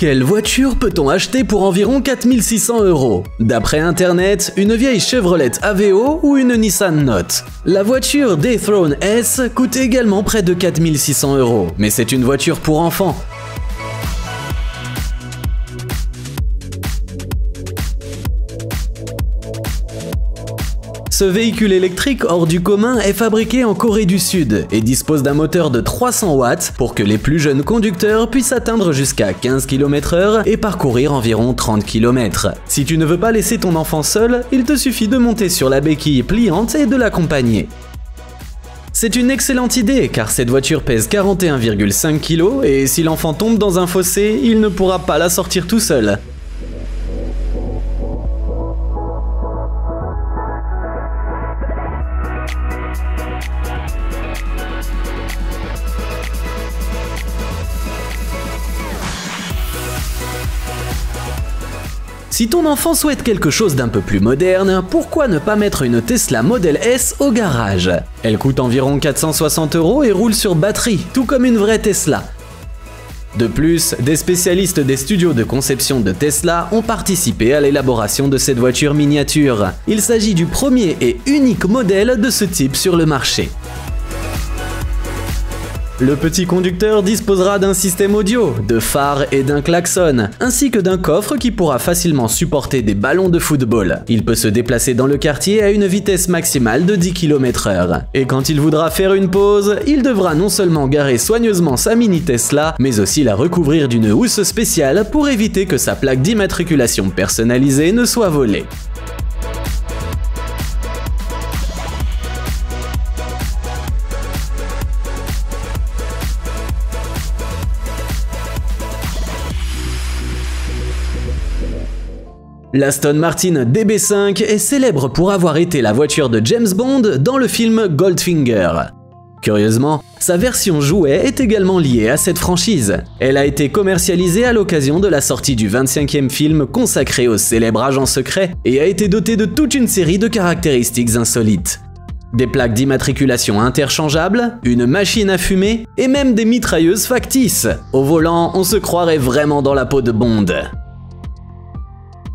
Quelle voiture peut-on acheter pour environ 4600 euros? D'après internet, une vieille Chevrolet Aveo ou une Nissan Note? La voiture Throne S coûte également près de 4600 euros, mais c'est une voiture pour enfants. Ce véhicule électrique hors du commun est fabriqué en Corée du Sud et dispose d'un moteur de 300 watts pour que les plus jeunes conducteurs puissent atteindre jusqu'à 15 km/h et parcourir environ 30 km. Si tu ne veux pas laisser ton enfant seul, il te suffit de monter sur la béquille pliante et de l'accompagner. C'est une excellente idée car cette voiture pèse 41,5 kg et si l'enfant tombe dans un fossé, il ne pourra pas la sortir tout seul. Si ton enfant souhaite quelque chose d'un peu plus moderne, pourquoi ne pas mettre une Tesla Model S au garage? Elle coûte environ 460 euros et roule sur batterie, tout comme une vraie Tesla. De plus, des spécialistes des studios de conception de Tesla ont participé à l'élaboration de cette voiture miniature. Il s'agit du premier et unique modèle de ce type sur le marché. Le petit conducteur disposera d'un système audio, de phares et d'un klaxon, ainsi que d'un coffre qui pourra facilement supporter des ballons de football. Il peut se déplacer dans le quartier à une vitesse maximale de 10 km/h. Et quand il voudra faire une pause, il devra non seulement garer soigneusement sa mini Tesla, mais aussi la recouvrir d'une housse spéciale pour éviter que sa plaque d'immatriculation personnalisée ne soit volée. L'Aston Martin DB5 est célèbre pour avoir été la voiture de James Bond dans le film Goldfinger. Curieusement, sa version jouet est également liée à cette franchise. Elle a été commercialisée à l'occasion de la sortie du 25e film consacré au célèbre agent secret et a été dotée de toute une série de caractéristiques insolites. Des plaques d'immatriculation interchangeables, une machine à fumer et même des mitrailleuses factices. Au volant, on se croirait vraiment dans la peau de Bond.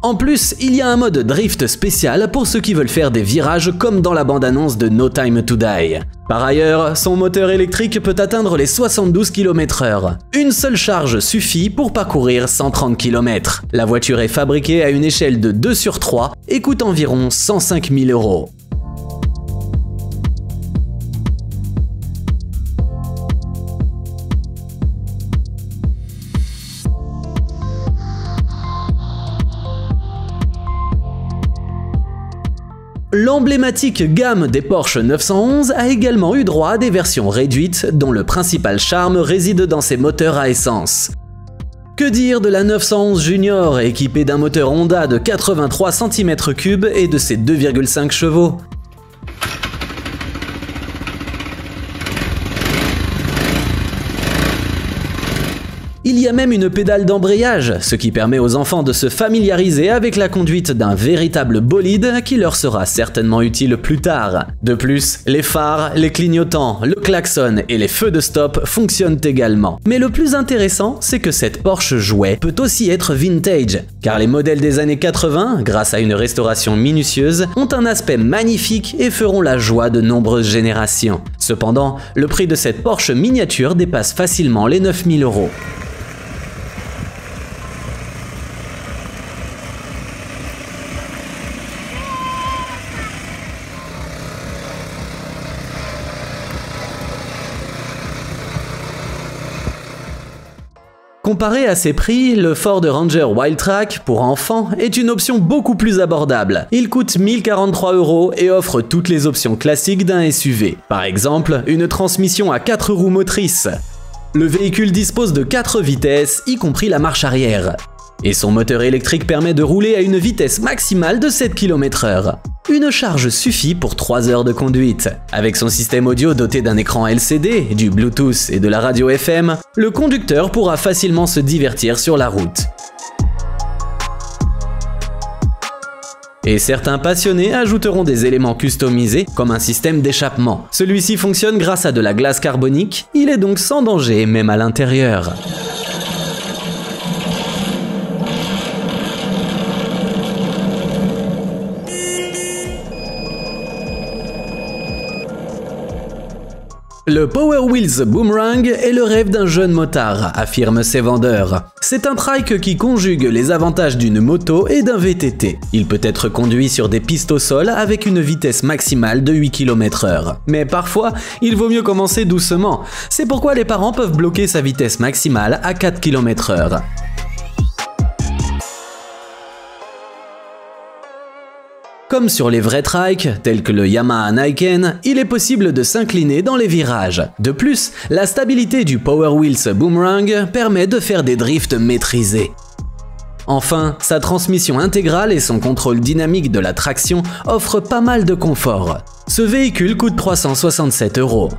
En plus, il y a un mode drift spécial pour ceux qui veulent faire des virages comme dans la bande-annonce de No Time to Die. Par ailleurs, son moteur électrique peut atteindre les 72 km/h. Une seule charge suffit pour parcourir 130 km. La voiture est fabriquée à une échelle de 2 sur 3 et coûte environ 105 000 euros. L'emblématique gamme des Porsche 911 a également eu droit à des versions réduites dont le principal charme réside dans ses moteurs à essence. Que dire de la 911 Junior équipée d'un moteur Honda de 83 cm3 et de ses 2,5 chevaux? Y a même une pédale d'embrayage, ce qui permet aux enfants de se familiariser avec la conduite d'un véritable bolide qui leur sera certainement utile plus tard. De plus, les phares, les clignotants, le klaxon et les feux de stop fonctionnent également. Mais le plus intéressant, c'est que cette Porsche jouet peut aussi être vintage, car les modèles des années 80, grâce à une restauration minutieuse, ont un aspect magnifique et feront la joie de nombreuses générations. Cependant, le prix de cette Porsche miniature dépasse facilement les 9000 euros. Comparé à ces prix, le Ford Ranger Wildtrak pour enfants est une option beaucoup plus abordable. Il coûte 1043 euros et offre toutes les options classiques d'un SUV. Par exemple, une transmission à 4 roues motrices. Le véhicule dispose de 4 vitesses, y compris la marche arrière et son moteur électrique permet de rouler à une vitesse maximale de 7 km/h. Une charge suffit pour 3 heures de conduite. Avec son système audio doté d'un écran LCD, du Bluetooth et de la radio FM, le conducteur pourra facilement se divertir sur la route. Et certains passionnés ajouteront des éléments customisés comme un système d'échappement. Celui-ci fonctionne grâce à de la glace carbonique, il est donc sans danger même à l'intérieur. Le Power Wheels Boomerang est le rêve d'un jeune motard, affirment ses vendeurs. C'est un trike qui conjugue les avantages d'une moto et d'un VTT. Il peut être conduit sur des pistes au sol avec une vitesse maximale de 8 km/h. Mais parfois, il vaut mieux commencer doucement. C'est pourquoi les parents peuvent bloquer sa vitesse maximale à 4 km/h. Comme sur les vrais trikes, tels que le Yamaha Niken, il est possible de s'incliner dans les virages. De plus, la stabilité du Power Wheels Boomerang permet de faire des drifts maîtrisés. Enfin, sa transmission intégrale et son contrôle dynamique de la traction offrent pas mal de confort. Ce véhicule coûte 367 euros.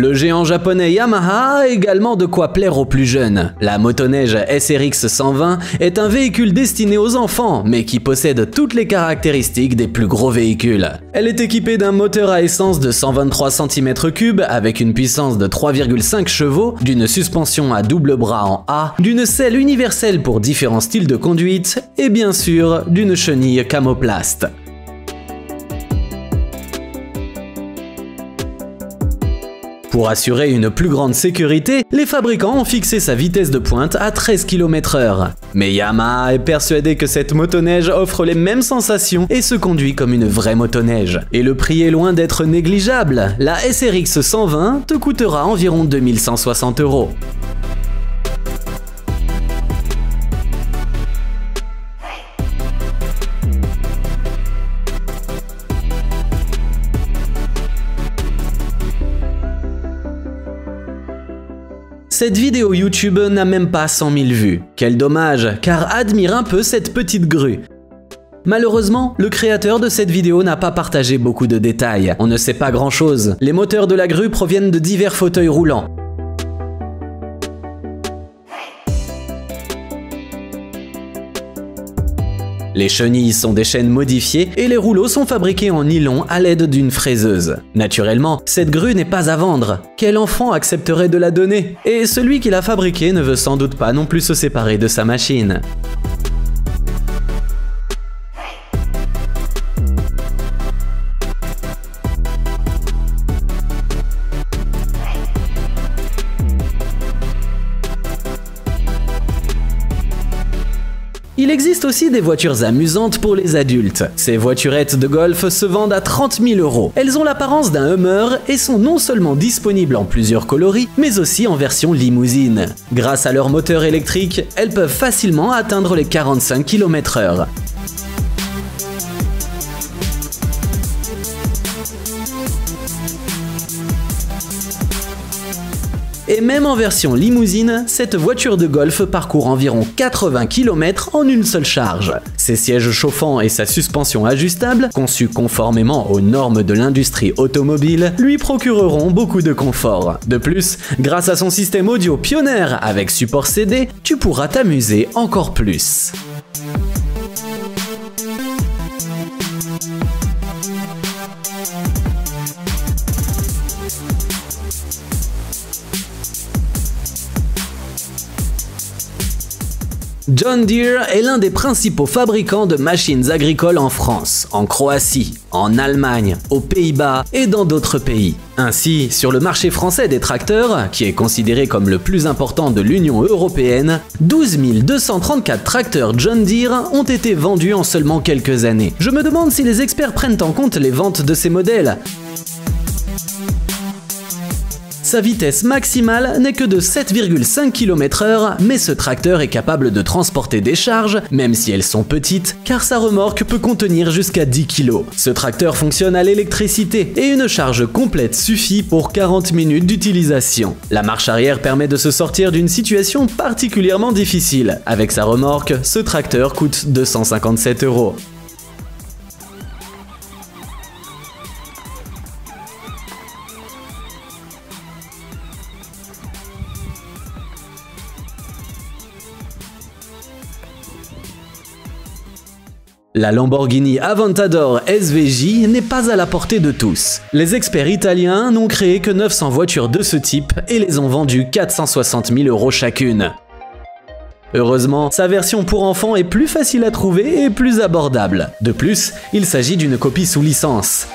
Le géant japonais Yamaha a également de quoi plaire aux plus jeunes. La motoneige SRX 120 est un véhicule destiné aux enfants, mais qui possède toutes les caractéristiques des plus gros véhicules. Elle est équipée d'un moteur à essence de 123 cm3 avec une puissance de 3,5 chevaux, d'une suspension à double bras en A, d'une selle universelle pour différents styles de conduite et bien sûr d'une chenille camoplaste. Pour assurer une plus grande sécurité, les fabricants ont fixé sa vitesse de pointe à 13 km/h. Mais Yamaha est persuadé que cette motoneige offre les mêmes sensations et se conduit comme une vraie motoneige. Et le prix est loin d'être négligeable, la SRX 120 te coûtera environ 2160 euros. Cette vidéo YouTube n'a même pas 100 000 vues. Quel dommage, car admire un peu cette petite grue. Malheureusement, le créateur de cette vidéo n'a pas partagé beaucoup de détails. On ne sait pas grand chose. Les moteurs de la grue proviennent de divers fauteuils roulants. Les chenilles sont des chaînes modifiées et les rouleaux sont fabriqués en nylon à l'aide d'une fraiseuse. Naturellement, cette grue n'est pas à vendre. Quel enfant accepterait de la donner? Et celui qui l'a fabriquée ne veut sans doute pas non plus se séparer de sa machine. Il existe aussi des voitures amusantes pour les adultes. Ces voiturettes de golf se vendent à 30 000 euros. Elles ont l'apparence d'un Hummer et sont non seulement disponibles en plusieurs coloris, mais aussi en version limousine. Grâce à leur moteur électrique, elles peuvent facilement atteindre les 45 km/h. Et même en version limousine, cette voiture de golf parcourt environ 80 km en une seule charge. Ses sièges chauffants et sa suspension ajustable, conçus conformément aux normes de l'industrie automobile, lui procureront beaucoup de confort. De plus, grâce à son système audio pionnier avec support CD, tu pourras t'amuser encore plus. John Deere est l'un des principaux fabricants de machines agricoles en France, en Croatie, en Allemagne, aux Pays-Bas et dans d'autres pays. Ainsi, sur le marché français des tracteurs, qui est considéré comme le plus important de l'Union européenne, 12 234 tracteurs John Deere ont été vendus en seulement quelques années. Je me demande si les experts prennent en compte les ventes de ces modèles. Sa vitesse maximale n'est que de 7,5 km/h, mais ce tracteur est capable de transporter des charges, même si elles sont petites, car sa remorque peut contenir jusqu'à 10 kg. Ce tracteur fonctionne à l'électricité et une charge complète suffit pour 40 minutes d'utilisation. La marche arrière permet de se sortir d'une situation particulièrement difficile. Avec sa remorque, ce tracteur coûte 257 euros. La Lamborghini Aventador SVJ n'est pas à la portée de tous. Les experts italiens n'ont créé que 900 voitures de ce type et les ont vendues 460 000 euros chacune. Heureusement, sa version pour enfants est plus facile à trouver et plus abordable. De plus, il s'agit d'une copie sous licence.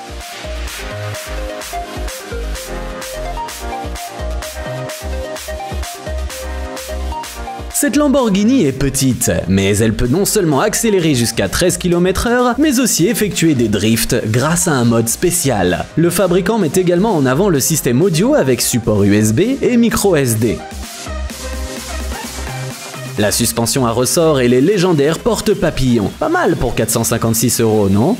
Cette Lamborghini est petite, mais elle peut non seulement accélérer jusqu'à 13 km/h, mais aussi effectuer des drifts grâce à un mode spécial. Le fabricant met également en avant le système audio avec support USB et micro SD. La suspension à ressort et les légendaires porte-papillons. Pas mal pour 456 euros, non?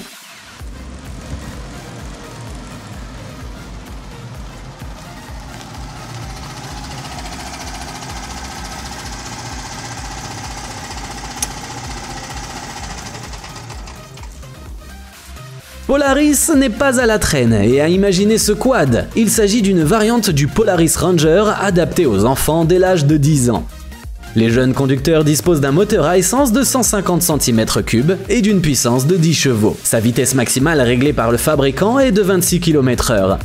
Polaris n'est pas à la traîne et a imaginé ce quad. Il s'agit d'une variante du Polaris Ranger adapté aux enfants dès l'âge de 10 ans. Les jeunes conducteurs disposent d'un moteur à essence de 150 cm3 et d'une puissance de 10 chevaux. Sa vitesse maximale réglée par le fabricant est de 26 km/h.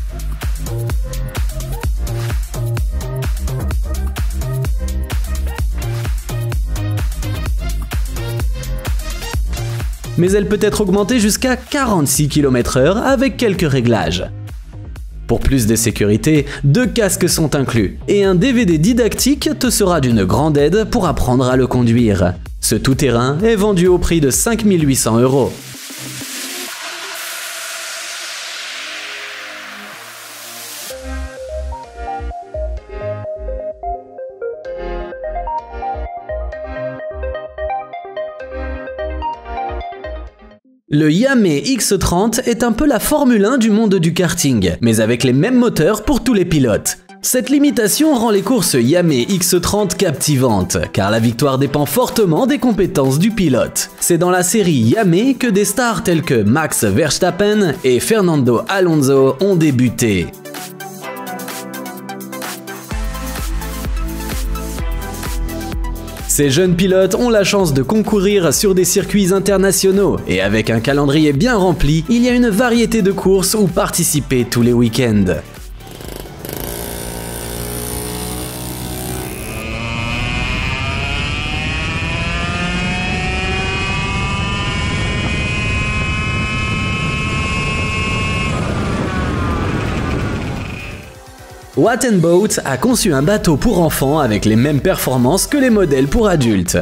Mais elle peut être augmentée jusqu'à 46 km/h avec quelques réglages. Pour plus de sécurité, deux casques sont inclus, et un DVD didactique te sera d'une grande aide pour apprendre à le conduire. Ce tout-terrain est vendu au prix de 5800 euros. Le Yamé X30 est un peu la Formule 1 du monde du karting, mais avec les mêmes moteurs pour tous les pilotes. Cette limitation rend les courses Yamé X30 captivantes, car la victoire dépend fortement des compétences du pilote. C'est dans la série Yamé que des stars tels que Max Verstappen et Fernando Alonso ont débuté. Ces jeunes pilotes ont la chance de concourir sur des circuits internationaux et avec un calendrier bien rempli, il y a une variété de courses où participer tous les week-ends. Boat a conçu un bateau pour enfants avec les mêmes performances que les modèles pour adultes.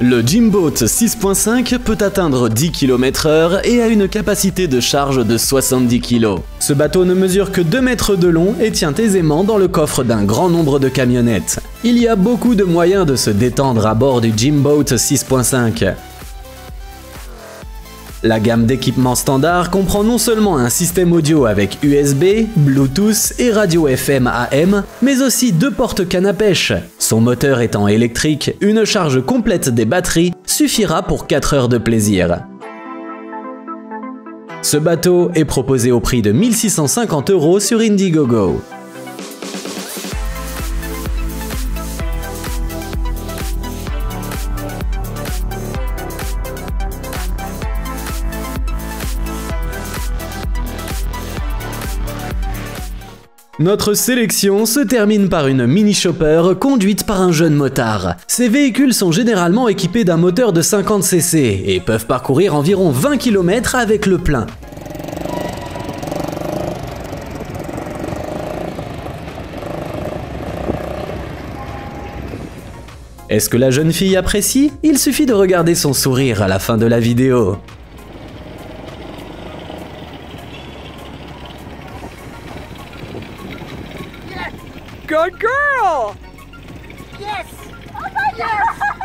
Le Jimboat 6.5 peut atteindre 10 km/h et a une capacité de charge de 70 kg. Ce bateau ne mesure que 2 mètres de long et tient aisément dans le coffre d'un grand nombre de camionnettes. Il y a beaucoup de moyens de se détendre à bord du Jimboat 6.5. La gamme d'équipements standard comprend non seulement un système audio avec USB, Bluetooth et radio FM AM, mais aussi deux portes canne. Son moteur étant électrique, une charge complète des batteries suffira pour 4 heures de plaisir. Ce bateau est proposé au prix de 1650 euros sur Indiegogo. Notre sélection se termine par une mini chopper conduite par un jeune motard. Ces véhicules sont généralement équipés d'un moteur de 50 cc et peuvent parcourir environ 20 km avec le plein. Est-ce que la jeune fille apprécie? Il suffit de regarder son sourire à la fin de la vidéo. Good girl! Yes! Oh my God!